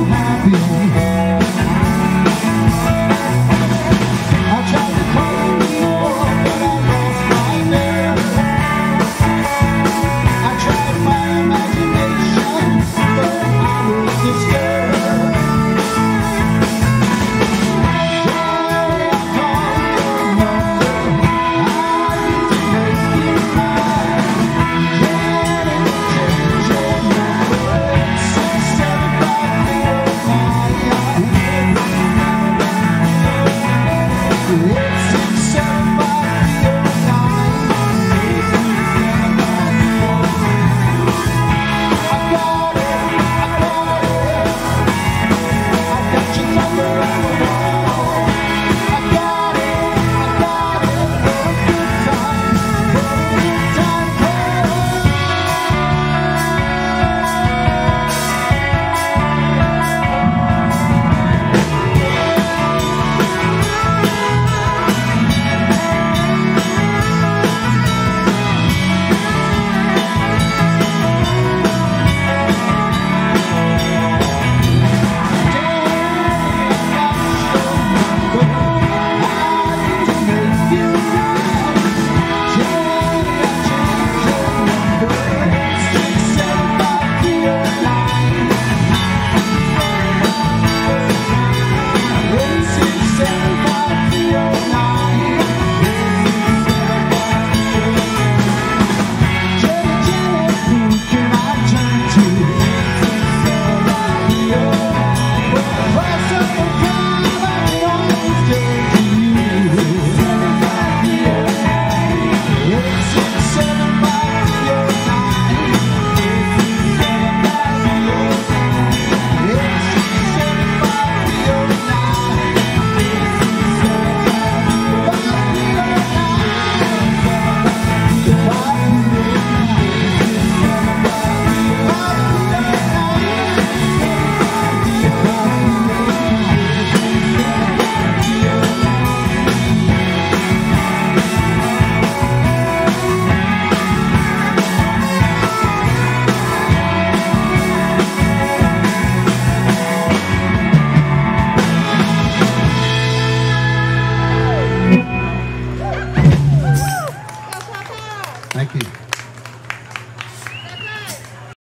happy.